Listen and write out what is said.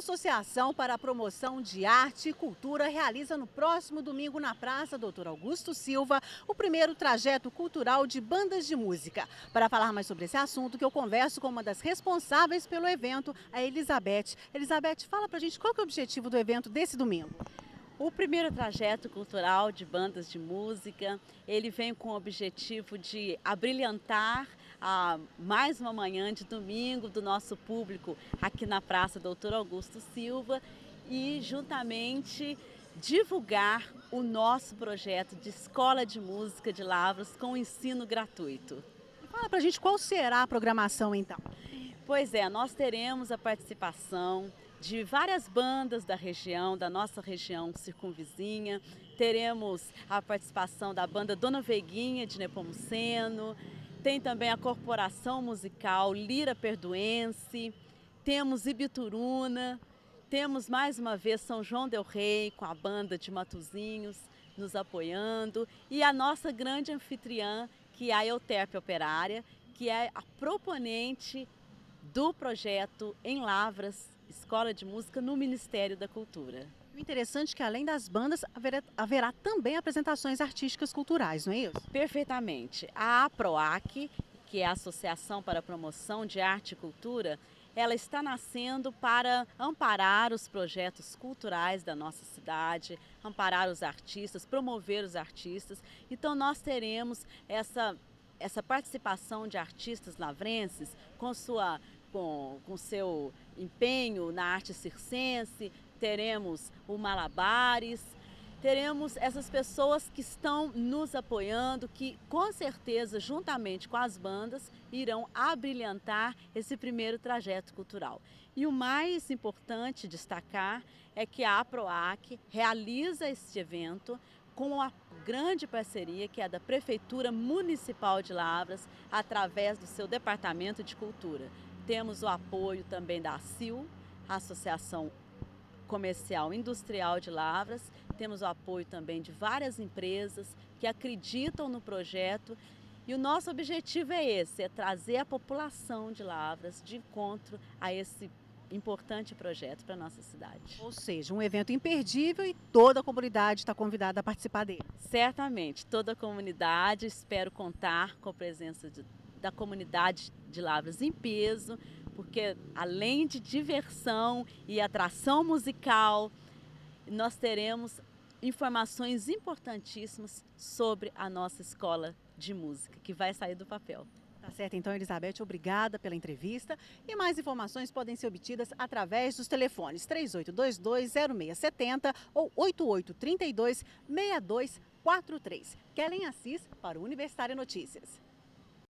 Associação para a Promoção de Arte e Cultura realiza no próximo domingo na Praça Doutor Augusto Silva o primeiro trajeto cultural de bandas de música. Para falar mais sobre esse assunto, que eu converso com uma das responsáveis pelo evento, a Elizabeth. Elizabeth, fala pra gente qual é o objetivo do evento desse domingo. O primeiro trajeto cultural de bandas de música, ele vem com o objetivo de abrilhantar a mais uma manhã de domingo do nosso público aqui na Praça Doutor Augusto Silva e juntamente divulgar o nosso projeto de Escola de Música de Lavras com ensino gratuito. Fala pra gente qual será a programação então. Pois é, nós teremos a participação de várias bandas da região, da nossa região circunvizinha. Teremos a participação da banda Dona Veguinha de Nepomuceno, tem também a Corporação Musical Lira Perduense, temos Ibituruna, temos mais uma vez São João Del Rei com a banda de Matuzinhos nos apoiando. E a nossa grande anfitriã, que é a Euterpe Operária, que é a proponente do projeto Em Lavras, Escola de Música no Ministério da Cultura. O interessante é que além das bandas, haverá, haverá, também apresentações artísticas culturais, não é isso? Perfeitamente. A APROAC, que é a Associação para a Promoção de Arte e Cultura, ela está nascendo para amparar os projetos culturais da nossa cidade, amparar os artistas, promover os artistas. Então nós teremos essa, essa participação de artistas lavrenses com sua com, com seu empenho na arte circense, teremos o Malabares, teremos essas pessoas que estão nos apoiando, que com certeza, juntamente com as bandas, irão abrilhantar esse primeiro trajeto cultural. E o mais importante destacar é que a APROAC realiza este evento com a grande parceria que é da Prefeitura Municipal de Lavras, através do seu Departamento de Cultura. Temos o apoio também da ACIL, Associação Comercial Industrial de Lavras, temos o apoio também de várias empresas que acreditam no projeto e o nosso objetivo é esse, é trazer a população de Lavras de encontro a esse importante projeto para a nossa cidade. Ou seja, um evento imperdível e toda a comunidade está convidada a participar dele. Certamente, toda a comunidade, espero contar com a presença de da comunidade de Lavras em peso, porque além de diversão e atração musical, nós teremos informações importantíssimas sobre a nossa escola de música, que vai sair do papel. Tá certo, então, Elizabeth, obrigada pela entrevista. E mais informações podem ser obtidas através dos telefones 3822-0670 ou 8832-6243. Kellen Assis para o Universitário Notícias.